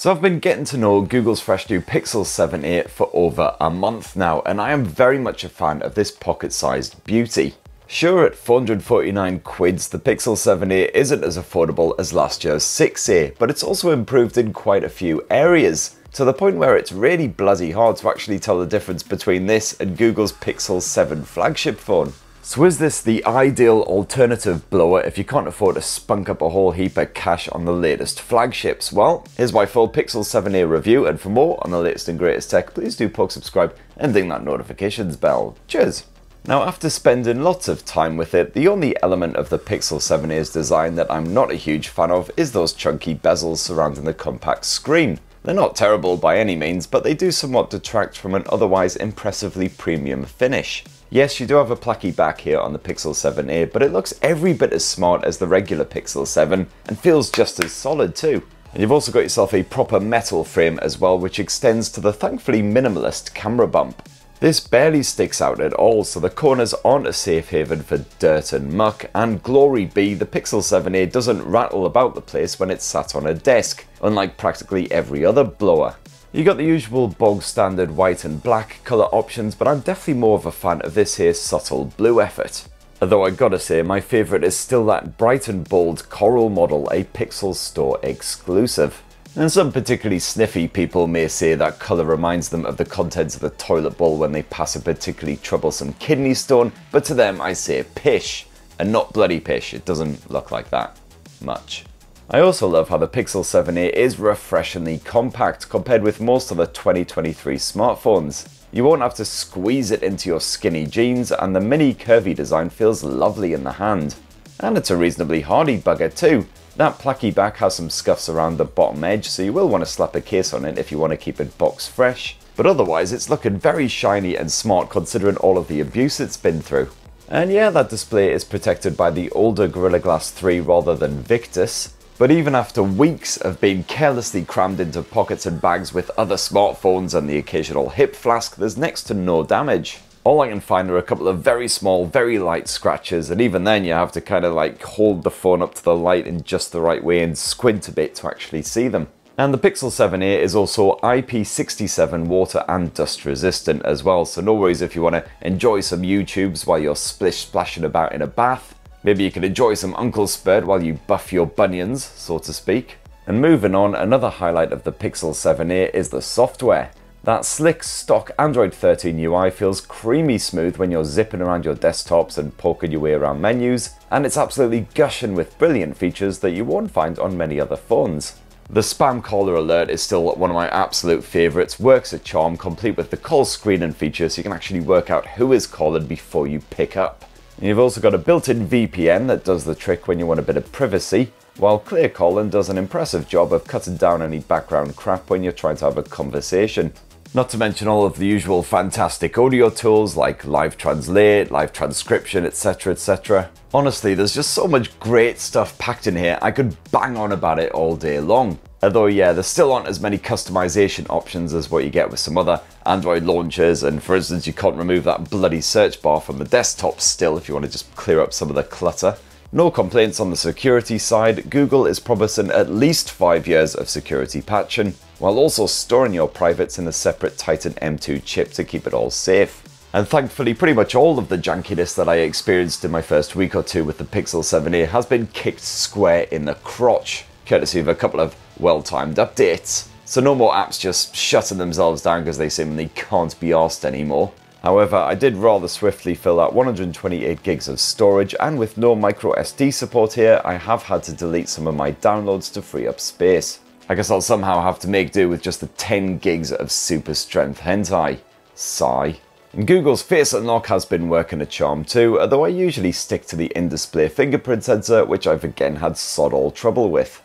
So I've been getting to know Google's fresh new Pixel 7a for over a month now, and I am very much a fan of this pocket-sized beauty. Sure, at 449 quids, the Pixel 7a isn't as affordable as last year's 6a, but it's also improved in quite a few areas, to the point where it's really bloody hard to actually tell the difference between this and Google's Pixel 7 flagship phone. So is this the ideal alternative blower if you can't afford to spunk up a whole heap of cash on the latest flagships? Well, here's my full Pixel 7a review, and for more on the latest and greatest tech, please do poke subscribe and ding that notifications bell. Cheers! Now after spending lots of time with it, the only element of the Pixel 7a's design that I'm not a huge fan of is those chunky bezels surrounding the compact screen. They're not terrible by any means, but they do somewhat detract from an otherwise impressively premium finish. Yes, you do have a placky back here on the Pixel 7a, but it looks every bit as smart as the regular Pixel 7 and feels just as solid too. And you've also got yourself a proper metal frame as well, which extends to the thankfully minimalist camera bump. This barely sticks out at all, so the corners aren't a safe haven for dirt and muck, and glory be, the Pixel 7a doesn't rattle about the place when it's sat on a desk, unlike practically every other blower. You got the usual bog standard white and black colour options, but I'm definitely more of a fan of this here subtle blue effort. Although I gotta say, my favourite is still that bright and bold coral model, a Pixel Store exclusive. And some particularly sniffy people may say that colour reminds them of the contents of the toilet bowl when they pass a particularly troublesome kidney stone, but to them I say pish. And not bloody pish, it doesn't look like that much. I also love how the Pixel 7a is refreshingly compact compared with most of the 2023 smartphones. You won't have to squeeze it into your skinny jeans and the mini curvy design feels lovely in the hand. And it's a reasonably hardy bugger too. That plucky back has some scuffs around the bottom edge so you will want to slap a case on it if you want to keep it box fresh. But otherwise it's looking very shiny and smart considering all of the abuse it's been through. And yeah, that display is protected by the older Gorilla Glass 3 rather than Victus, but even after weeks of being carelessly crammed into pockets and bags with other smartphones and the occasional hip flask, there's next to no damage. All I can find are a couple of very small, very light scratches, and even then you have to kind of like hold the phone up to the light in just the right way and squint a bit to actually see them. And the Pixel 7a is also IP67 water and dust resistant as well, so no worries if you want to enjoy some YouTubes while you're splish splashing about in a bath. Maybe you can enjoy some Uncle Spurt while you buff your bunions, so to speak. And moving on, another highlight of the Pixel 7a is the software. That slick stock Android 13 UI feels creamy smooth when you're zipping around your desktops and poking your way around menus, and it's absolutely gushing with brilliant features that you won't find on many other phones. The spam caller alert is still one of my absolute favourites, works a charm complete with the call screening feature so you can actually work out who is calling before you pick up. You've also got a built-in VPN that does the trick when you want a bit of privacy, while Clear Calling does an impressive job of cutting down any background crap when you're trying to have a conversation. Not to mention all of the usual fantastic audio tools like Live Translate, Live Transcription, etc etc. Honestly, there's just so much great stuff packed in here, I could bang on about it all day long. Although yeah, there still aren't as many customization options as what you get with some other Android launchers, and for instance, you can't remove that bloody search bar from the desktop still if you want to just clear up some of the clutter. No complaints on the security side, Google is promising at least 5 years of security patching, while also storing your privates in a separate Titan M2 chip to keep it all safe. And thankfully, pretty much all of the jankiness that I experienced in my first week or two with the Pixel 7a has been kicked square in the crotch, courtesy of a couple of well-timed updates. So no more apps just shutting themselves down because they seemingly can't be asked anymore. However, I did rather swiftly fill out 128 gigs of storage and with no micro SD support here, I have had to delete some of my downloads to free up space. I guess I'll somehow have to make do with just the 10 gigs of super strength hentai. Sigh. And Google's Face Unlock has been working a charm too, although I usually stick to the in-display fingerprint sensor, which I've again had sod all trouble with.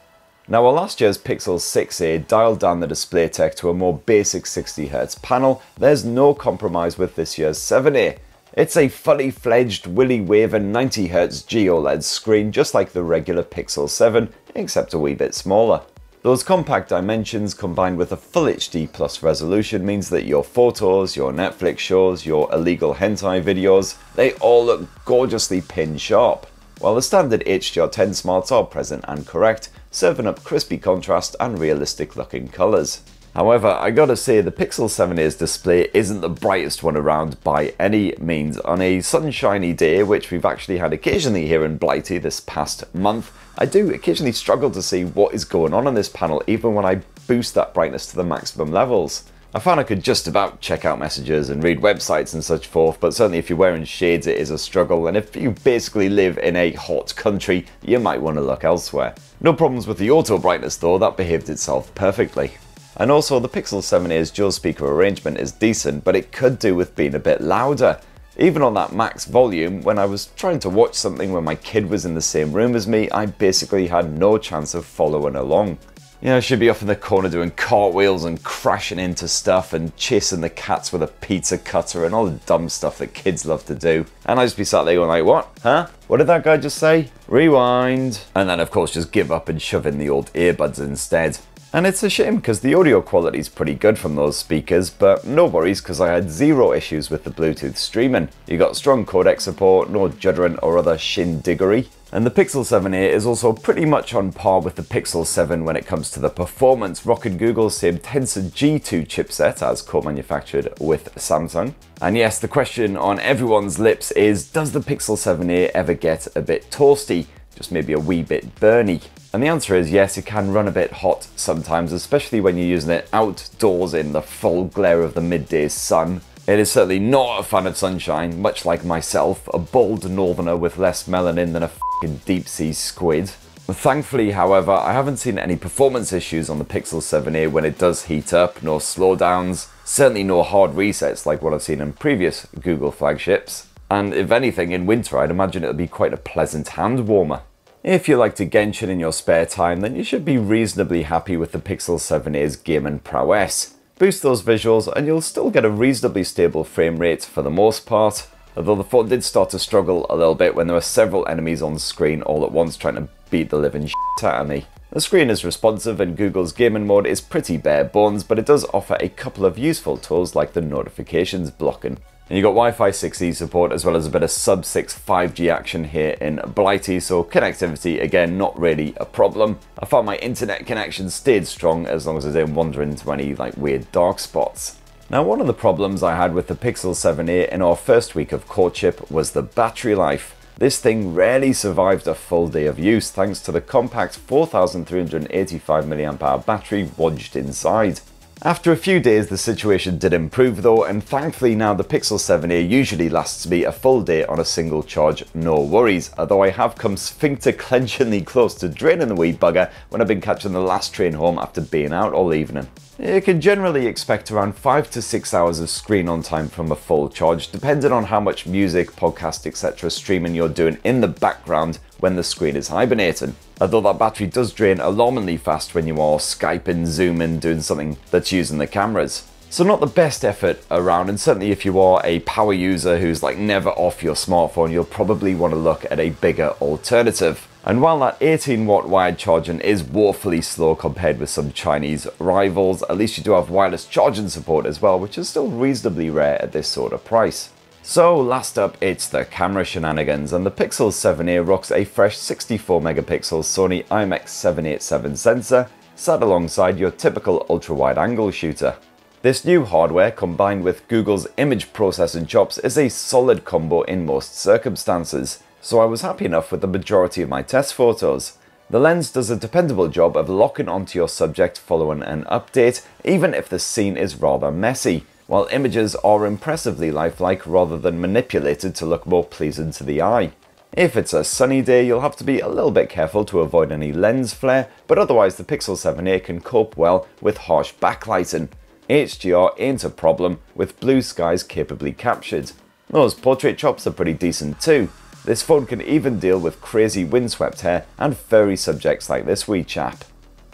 Now while last year's Pixel 6a dialed down the display tech to a more basic 60Hz panel, there's no compromise with this year's 7a. It's a fully fledged willy waving 90Hz GOLED screen just like the regular Pixel 7, except a wee bit smaller. Those compact dimensions combined with a full HD plus resolution means that your photos, your Netflix shows, your illegal hentai videos, they all look gorgeously pin sharp. While the standard HDR10 smarts are present and correct, serving up crispy contrast and realistic looking colours. However, I gotta say the Pixel 7a's display isn't the brightest one around by any means. On a sunshiny day, which we've actually had occasionally here in Blighty this past month, I do occasionally struggle to see what is going on on this panel even when I boost that brightness to the maximum levels. I found I could just about check out messages and read websites and such forth, but certainly if you're wearing shades it is a struggle, and if you basically live in a hot country, you might want to look elsewhere. No problems with the auto brightness though, that behaved itself perfectly. And also the Pixel 7a's dual speaker arrangement is decent, but it could do with being a bit louder. Even on that max volume, when I was trying to watch something when my kid was in the same room as me, I basically had no chance of following along. You know, I should be off in the corner doing cartwheels and crashing into stuff and chasing the cats with a pizza cutter and all the dumb stuff that kids love to do. And I'd just be sat there going like, what? Huh? What did that guy just say? Rewind. And then of course just give up and shove in the old earbuds instead. And it's a shame because the audio quality is pretty good from those speakers, but no worries because I had zero issues with the Bluetooth streaming. You got strong codec support, no juddering or other shindiggery. And the Pixel 7a is also pretty much on par with the Pixel 7 when it comes to the performance, rocking Google's same Tensor G2 chipset as co-manufactured with Samsung. And yes, the question on everyone's lips is, does the Pixel 7a ever get a bit toasty? Just maybe a wee bit burny? And the answer is yes, it can run a bit hot sometimes, especially when you're using it outdoors in the full glare of the midday sun. It is certainly not a fan of sunshine, much like myself, a bold northerner with less melanin than a f***ing deep sea squid. Thankfully, however, I haven't seen any performance issues on the Pixel 7a when it does heat up, nor slowdowns, certainly no hard resets like what I've seen in previous Google flagships. And if anything, in winter I'd imagine it'll be quite a pleasant hand warmer. If you like to Genshin in your spare time, then you should be reasonably happy with the Pixel 7a's and prowess. Boost those visuals and you'll still get a reasonably stable frame rate for the most part, although the phone did start to struggle a little bit when there were several enemies on screen all at once trying to beat the living shit out of me. The screen is responsive and Google's gaming mode is pretty bare bones, but it does offer a couple of useful tools like the notifications blocking. And you got Wi-Fi 6E support as well as a bit of sub-6 5G action here in Blighty, so connectivity again not really a problem. I found my internet connection stayed strong as long as I didn't wander into any like weird dark spots. Now one of the problems I had with the Pixel 7a in our first week of courtship was the battery life. This thing rarely survived a full day of use thanks to the compact 4385mAh battery lodged inside. After a few days the situation did improve though and thankfully now the Pixel 7a usually lasts me a full day on a single charge, no worries, although I have come sphincter clenchingly close to draining the wee bugger when I've been catching the last train home after being out all evening. You can generally expect around 5 to 6 hours of screen on time from a full charge, depending on how much music, podcast, etc. streaming you're doing in the background when the screen is hibernating. Although that battery does drain alarmingly fast when you are Skyping, Zooming, doing something that's using the cameras. So not the best effort around, and certainly if you are a power user who's like never off your smartphone, you'll probably want to look at a bigger alternative. And while that 18 watt wired charging is woefully slow compared with some Chinese rivals, at least you do have wireless charging support as well, which is still reasonably rare at this sort of price. So last up, it's the camera shenanigans, and the Pixel 7a rocks a fresh 64 megapixel Sony IMX787 sensor, sat alongside your typical ultra-wide angle shooter. This new hardware, combined with Google's image processing chops, is a solid combo in most circumstances so I was happy enough with the majority of my test photos. The lens does a dependable job of locking onto your subject following an update, even if the scene is rather messy, while images are impressively lifelike rather than manipulated to look more pleasing to the eye. If it's a sunny day, you'll have to be a little bit careful to avoid any lens flare, but otherwise the Pixel 7a can cope well with harsh backlighting. HDR ain't a problem, with blue skies capably captured. Those portrait chops are pretty decent too, this phone can even deal with crazy windswept hair and furry subjects like this wee chap.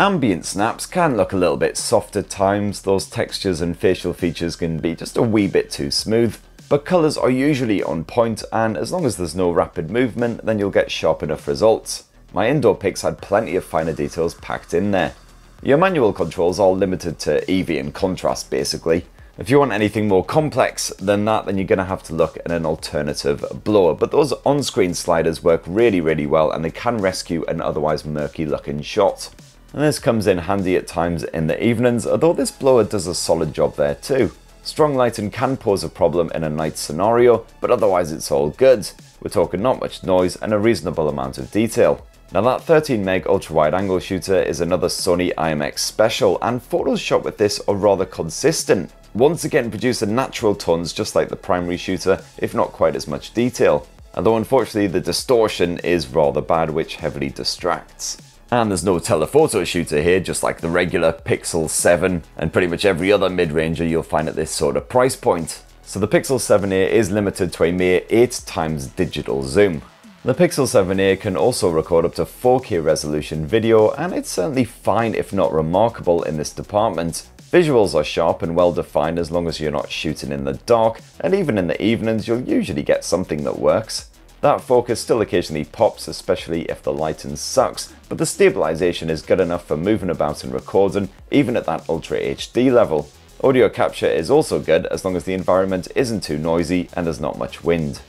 Ambient snaps can look a little bit soft at times, those textures and facial features can be just a wee bit too smooth, but colours are usually on point and as long as there's no rapid movement then you'll get sharp enough results. My indoor pics had plenty of finer details packed in there. Your manual controls are limited to EV and contrast basically, If you want anything more complex than that, then you're going to have to look at an alternative blower. But those on-screen sliders work really, really well and they can rescue an otherwise murky looking shot. And this comes in handy at times in the evenings, although this blower does a solid job there too. Strong lighting can pose a problem in a night scenario, but otherwise it's all good. We're talking not much noise and a reasonable amount of detail. Now that 13 meg ultra wide angle shooter is another Sony IMX special and photos shot with this are rather consistent. Once again producing natural tones just like the primary shooter, if not quite as much detail. Although unfortunately the distortion is rather bad which heavily distracts. And there's no telephoto shooter here, just like the regular Pixel 7 and pretty much every other mid-ranger you'll find at this sort of price point. So the Pixel 7a is limited to a mere 8 times digital zoom. The Pixel 7a can also record up to 4K resolution video and it's certainly fine if not remarkable in this department. Visuals are sharp and well defined as long as you're not shooting in the dark and even in the evenings you'll usually get something that works. That focus still occasionally pops, especially if the lighting sucks, but the stabilization is good enough for moving about and recording, even at that Ultra HD level. Audio capture is also good as long as the environment isn't too noisy and there's not much wind.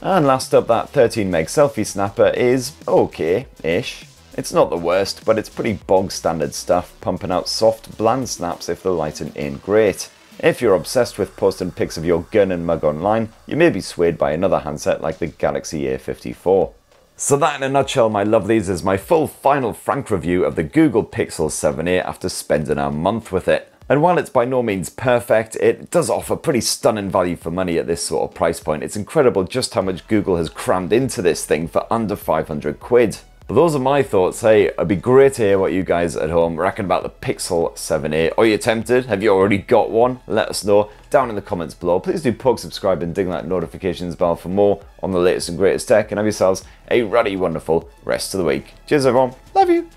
And last up, that 13 meg selfie snapper is okay-ish. It's not the worst, but it's pretty bog standard stuff, pumping out soft, bland snaps if the lighting ain't great. If you're obsessed with posting pics of your gun and mug online, you may be swayed by another handset like the Galaxy A54. So that in a nutshell, my lovelies, is my full final frank review of the Google Pixel 7a after spending a month with it. And while it's by no means perfect, it does offer pretty stunning value for money at this sort of price point. It's incredible just how much Google has crammed into this thing for under 500 quid. But those are my thoughts. Hey, it'd be great to hear what you guys at home reckon about the Pixel 7a. Are you tempted? Have you already got one? Let us know down in the comments below. Please do poke subscribe and ding that notifications bell for more on the latest and greatest tech and have yourselves a ruddy wonderful rest of the week. Cheers everyone. Love you.